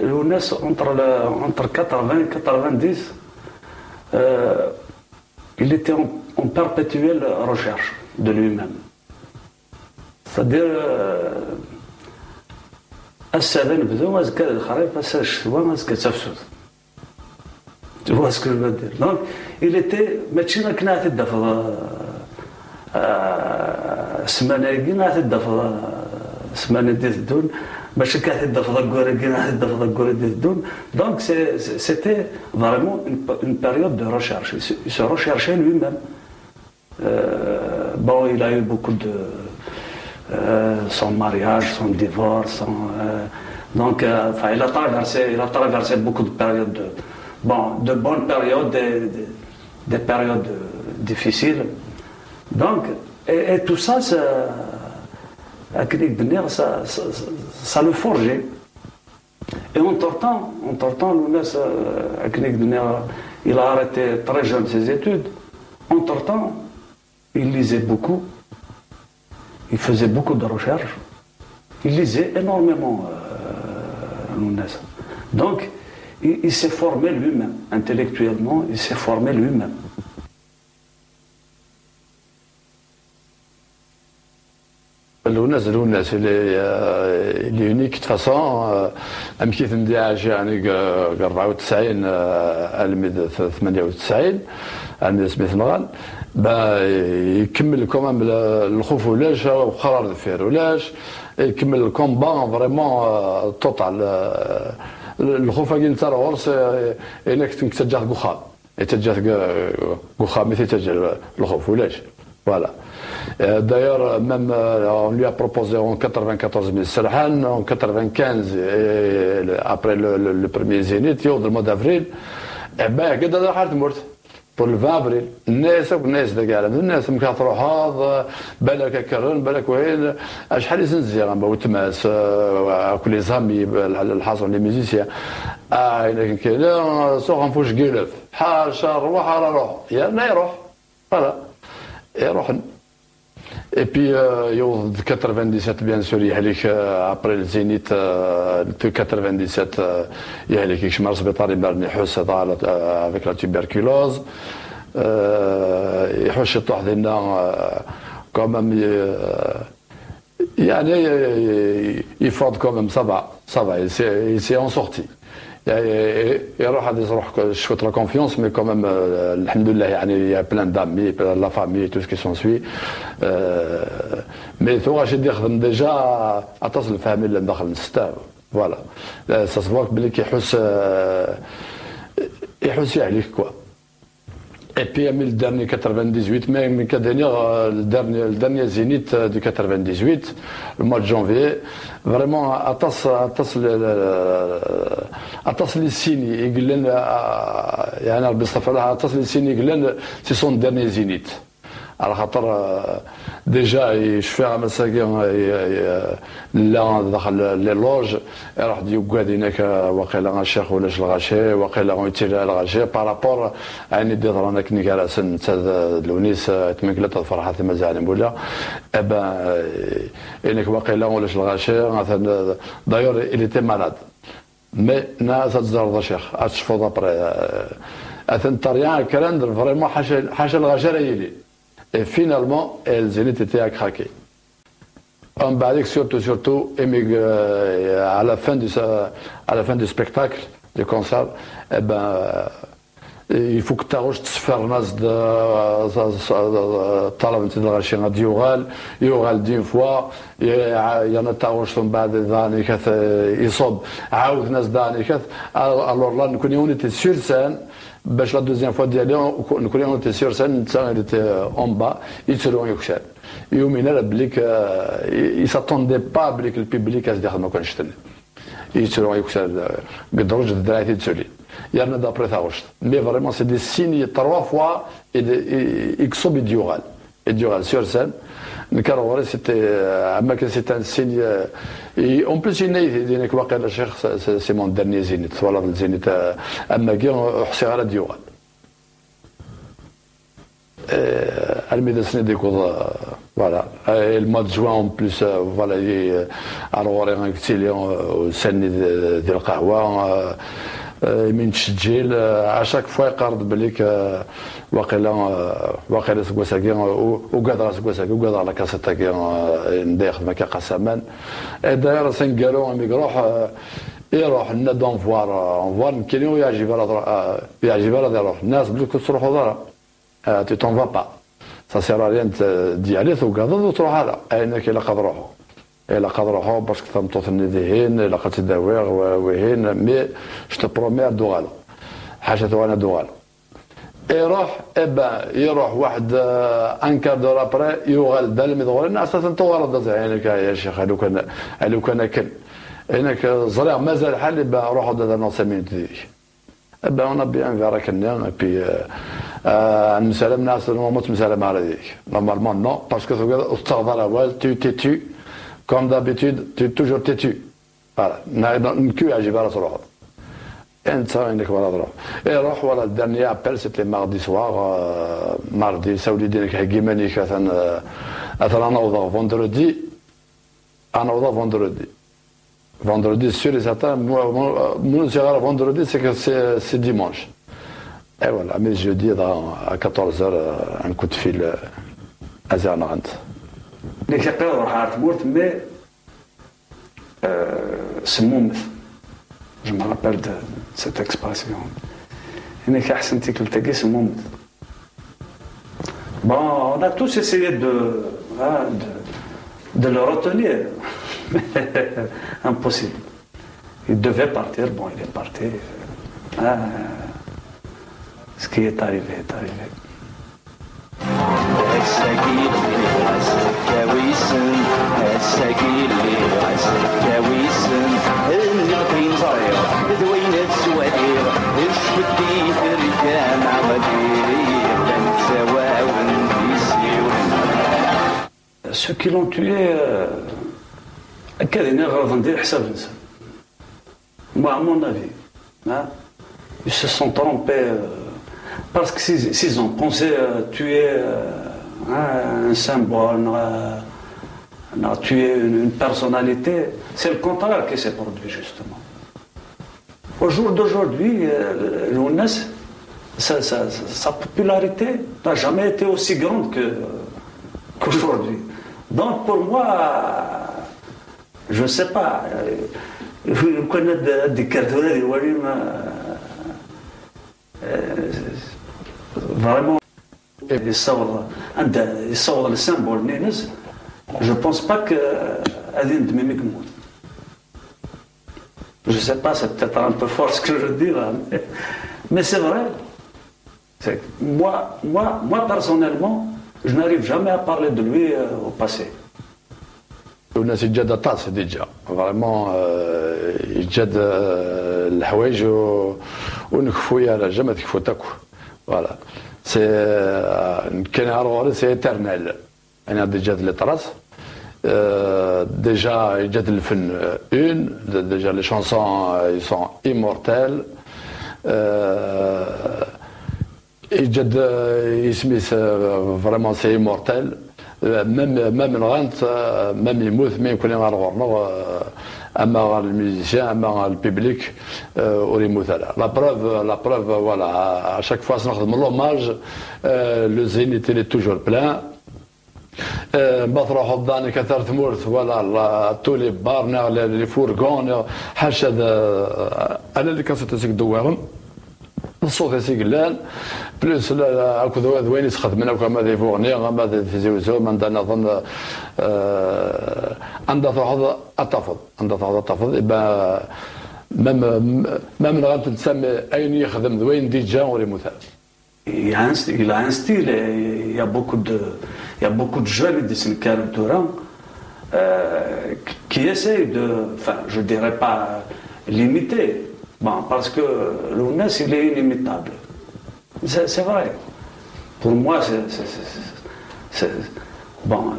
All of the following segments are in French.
l'ONES entre, la, entre 80 et 90, euh, il était en, en, perpétuelle recherche de lui-même. C'est-à-dire, euh, tu vois ce que je veux dire? Donc, il était, machi na kna tedda fi smanagi na tedda fi ماشي كانت تدفض الكوري كنا تدفض الكوري دون Donc, c'était vraiment une, une période de recherche. Il se recherchait lui-même. Euh, bon, il a eu beaucoup de Euh, son mariage, son divorce, euh, donc, euh, enfin, il a traversé, il a traversé beaucoup de périodes, de, bon, de bonnes périodes, des, des, périodes difficiles. Donc, et, tout ça, ça, ça, ça, ça le forgeait. Et entre-temps, entre-temps, il a arrêté très jeune ses études. Entre-temps, il lisait beaucoup. Il faisait beaucoup de recherches. Il lisait énormément euh, Donc, il, s'est formé lui-même, intellectuellement, il s'est formé lui-même. الوناس الوناس اللي اللي يونيك تفاصون ام كيف نديعاج يعني 94 الميد 98 عندي سميث نغال با يكمل كومام الخوف ولاش وقرار دفير ولاش. يكمل الكومبا فريمون توتال الخوف كي نتا غورس إنك تنكتجاه كوخام يتجاه كوخام مثل تجاه الخوف ولاش. فوالا. D'ailleurs, même on lui a proposé en 94 000 Serhan, en 95, et après le, le, le premier zénith, le mois d'avril, eh قد هذا حالة مرت بول 20 افريل الناس الناس ذاك الناس مكان تروح بالك كرن بالك وين شحال يزنزي غنبا وتماس كل زامي الحاصل لي ميزيسيان آه كاين سوق نفوش قلف حال شهر روح على روح يا لا يروح فوالا يروح Et puis, euh, yo, 97, bien sûr, il y a après le Zénith de 97, il y a les qui mars bétari barni حس avec la tuberculose. يحوش يطوح دينا quand même يعني يفرض quand même ça va ça va يروح هذا يروح شوية لا كونفيونس مي كوميم الحمد لله يعني يا بلان دامي لا فامي تو سكي سون سوي مي ثم غاشي يخدم ديجا اتصل الفامي اللي داخل الستار فوالا سا سفواك بلي كيحس يحس عليك كوا Et puis, le dernier 98, même le dernier, zénith euh, de 98, le mois de janvier, vraiment, à tas les signes, il y a un c'est son dernier zénith. على خاطر ديجا يشفع مساكين لا دخل لي لوج راح يقعد هناك واقيلا الشيخ ولا الغاشي واقيلا يتيرا الغاشي. بارابور يعني دي ضرانا كني كراسن لونيس تمكلت الفرحة ثم زعلم ولا ابا انك واقيلا ولا الغاشي مثلا دايور الي تي مالاد مي نا تزرد الشيخ اتشفوض ابري اثن طريان كراندر فريمون حاشا حاشا الغاشي يلي Et finalement, El Zénith était à craquer. On que surtout, surtout, euh, à la fin du, à la fin du spectacle, du concert, eh ben, euh, il faut que tu aies تسفر الناس طلب انت الغاشي غادي يغال يغال دين فوا يانا تاوش من بعد ذاني كث يصب عاود ناس داني كث الور لا نكون يونيتي سور سان باش لا دوزيام فوا ديالي نكون يونيتي سور سان نتا اللي اون با يتسرو يكشال يومين لا بليك يساتوندي با بليك البيبليك از داخل ما كانش تني يتسرو يكشال قدرج الدراعي تسولي il y en a d'après Tarocht. Mais vraiment, c'est des signes trois fois et Ixob et Le Carole, c'était euh, c'était un signe. Et en plus, il c'est mon dernier zénith. Voilà le zénith à Magui, à la Dioral. Almeida se découvre. Voilà. Et le mois de juin, en plus, euh, voilà, alors, euh, au sein de la من تسجيل اشاك فوا يقرض بالك واقيلا واقيلا سكوساكي وقاد راه سكواساكي وقاد على كاسيتاكي ندير ما كقسما داير سينكالون روح اي يروح لنا دون فوار فوار يمكن يعجب يعجب يروح الناس بلي تروح وضرا تي تون فا با سا سير ريان ديالي توقظ وتروح هذا انك الا قد روحو يلقى روحو باسكو تمطوطني ذهين قد تداويغ وهين مي شت برومي دوغال حاجة توانا دوغالا يروح إبا يروح واحد آه، أن كار دور أبري يوغل دال ميدغول أنا أساسا تورد يعني يا شيخ لو كان لو كان كل هناك زريع مازال حالي با روحو دا نصامين تذيك إبا بي بيان فيرا كنا بي آه، مسالم ناس نورمالمون مسالم على ذيك نورمالمون نو باسكو تقدر تستغدر اول تي تي تي. Comme d'habitude, tu es toujours têtu. Voilà. Hein, et alors, voilà, le dernier appel, c'était mardi soir. Euh, mardi, ça voulait dire que vendredi, vendredi. Vendredi, sûr et certain, moi, euh, mon vendredi, c'est que c'est dimanche. Et voilà, mais jeudi, à 14h, euh, un coup de fil à les chapeaux ont mort, mais mon Je me rappelle de cette expression. Il c'est mon Bon, on a tous essayé de, hein, le retenir. Impossible. Il devait partir, bon, il est parti. Ah, ce qui est arrivé est arrivé. Ceux qui l'ont tué, euh, moi, à mon avis, hein, ils se sont trompés euh, parce que s'ils ont pensé euh, tuer hein, un symbole, tuer une, personnalité, c'est le contraire qui s'est produit justement. Au jour d'aujourd'hui, l'UNES, sa, popularité n'a jamais été aussi grande qu'aujourd'hui. Donc pour moi, je ne sais pas. Je connais des cartonnets, des Walim, vraiment, يصور عنده يصور السامبول نينز جو بونس با ك هذه ندمي يموت Je sais pas, c'est peut-être un peu fort ce que je dis là, mais, mais c'est vrai. Moi, moi, moi, personnellement, je n'arrive jamais à parler de lui euh, au passé. والناس يتجاد الطاس ديجا فريمون يتجاد الحوايج ونكفو يا جا ما تكفو تاكو فوالا سي كان غير سي ايترنال انا ديجا لي طراس ديجا يجاد الفن اون ديجا لي شانسون يسون ايمورتيل يجاد يسميس فريمون سي ايمورتيل même même الغنت même يموت ما يكون غير غورنا اما غير الميوزيسيان اما غير البيبليك ور يموت لا لا بروف لا بروف فوالا اشاك فوا نخدم لوماج لو زينيت اللي توجور بلان ما أه، بثرة الضاني كثرت مرث ولا تولي بارنا اللي فورغون حاشا أه، أنا اللي كان صوت سيك دوارن. الصوت سيك لأن. بلوس أكو وين يسخد من اكو ماذا يفوغني ماذا تزيوزو ما عندنا ظن عند تحض التفض. عند تحض التفض ما ما من تتسمي أين يخدم ذوين ديجا وري مثال يانستي y a un style, il y a beaucoup de jeunes de euh, qui essayent de, enfin, je dirais pas limiter, Bon, parce que l'UNES, il est inimitable. C'est vrai. Pour moi, c'est bon,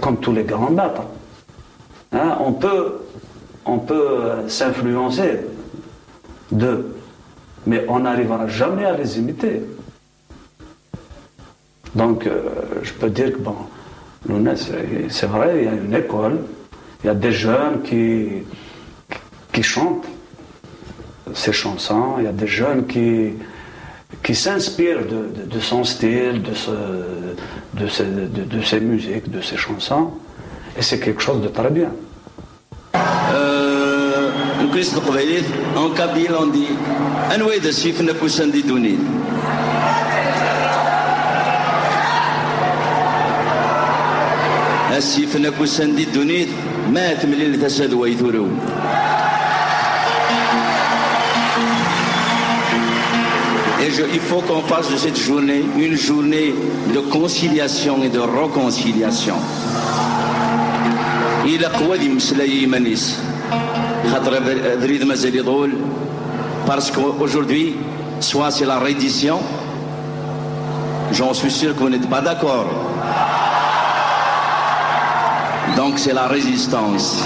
comme tous les grands maîtres. Hein, on peut, on peut s'influencer d'eux, mais on n'arrivera jamais à les imiter. Donc, euh, je peux dire que, bon, c'est vrai, il y a une école, il y a des jeunes qui, qui chantent ces chansons, il y a des jeunes qui, qui s'inspirent de, son style, de, ce, de, de, ses musiques, de ses chansons, et c'est quelque chose de très bien. Dit السيف نكو سندي الدنيت مات ملي تساد ويثورو Et je, il faut qu'on fasse de cette journée une journée de conciliation et de réconciliation. إلى قوة دي مسلاي يمانيس خاطر بريد مازال يطول parce qu'aujourd'hui soit c'est la reddition j'en suis sûr que vous n'êtes pas d'accord Donc c'est la résistance.